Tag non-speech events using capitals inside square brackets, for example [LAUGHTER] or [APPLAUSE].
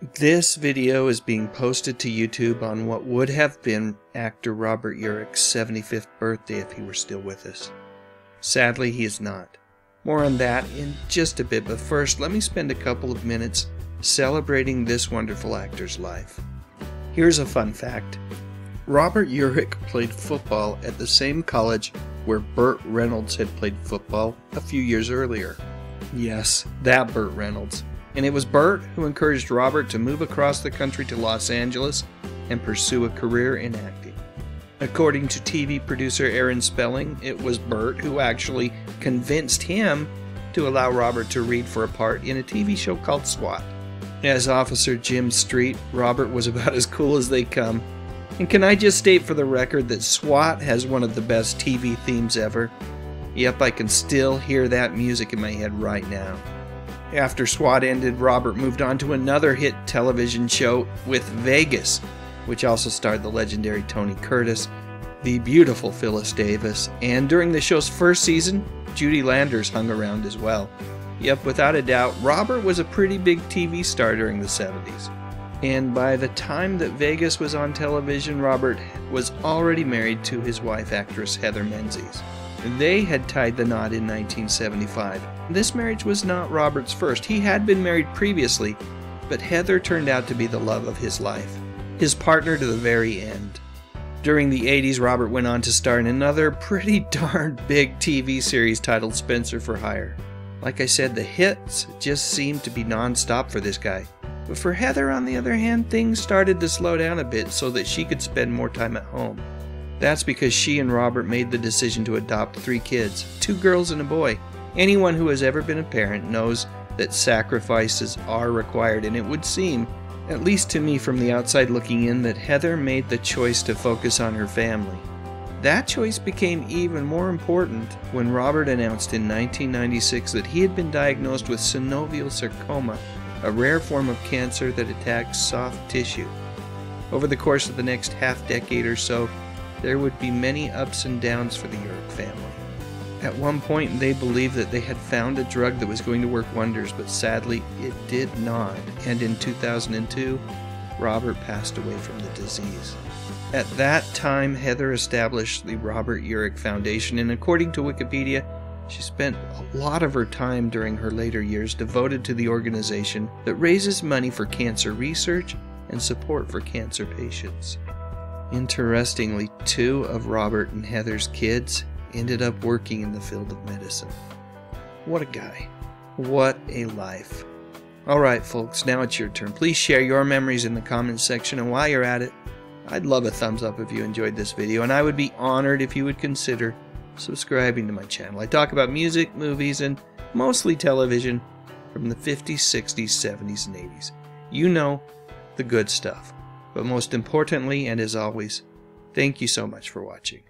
This video is being posted to YouTube on what would have been actor Robert Urich's 75th birthday if he were still with us. Sadly, he is not. More on that in just a bit, but first, let me spend a couple of minutes celebrating this wonderful actor's life. Here's a fun fact Robert Urich played football at the same college where Burt Reynolds had played football a few years earlier. Yes, that Burt Reynolds. And it was Burt who encouraged Robert to move across the country to Los Angeles and pursue a career in acting. According to TV producer Aaron Spelling, it was Burt who actually convinced him to allow Robert to read for a part in a TV show called SWAT. As Officer Jim Street, Robert was about as cool as they come. And can I just state for the record that SWAT has one of the best TV themes ever? Yep, I can still hear that music in my head right now. After SWAT ended, Robert moved on to another hit television show with Vegas, which also starred the legendary Tony Curtis, the beautiful Phyllis Davis, and during the show's first season, Judy Landers hung around as well. Yep, without a doubt, Robert was a pretty big TV star during the 70s. And by the time that Vegas was on television, Robert was already married to his wife, actress Heather Menzies. They had tied the knot in 1975. This marriage was not Robert's first. He had been married previously, but Heather turned out to be the love of his life, his partner to the very end. During the 80s, Robert went on to star in another pretty [LAUGHS] darn big TV series titled Spenser for Hire. Like I said, the hits just seemed to be non-stop for this guy. But for Heather, on the other hand, things started to slow down a bit so that she could spend more time at home. That's because she and Robert made the decision to adopt three kids two girls and a boy. Anyone who has ever been a parent knows that sacrifices are required, and it would seem, at least to me from the outside looking in, that Heather made the choice to focus on her family. That choice became even more important when Robert announced in 1996 that he had been diagnosed with synovial sarcoma, a rare form of cancer that attacks soft tissue. Over the course of the next half decade or so, there would be many ups and downs for the Urich family. At one point, they believed that they had found a drug that was going to work wonders, but sadly, it did not. And in 2002, Robert passed away from the disease. At that time, Heather established the Robert Urich Foundation, and according to Wikipedia, she spent a lot of her time during her later years devoted to the organization that raises money for cancer research and support for cancer patients. Interestingly, two of Robert and Heather's kids ended up working in the field of medicine. What a guy. What a life. Alright, folks, now it's your turn. Please share your memories in the comments section, and while you're at it, I'd love a thumbs up if you enjoyed this video, and I would be honored if you would consider subscribing to my channel. I talk about music, movies, and mostly television from the 50s, 60s, 70s, and 80s. You know, the good stuff. But most importantly, and as always, thank you so much for watching.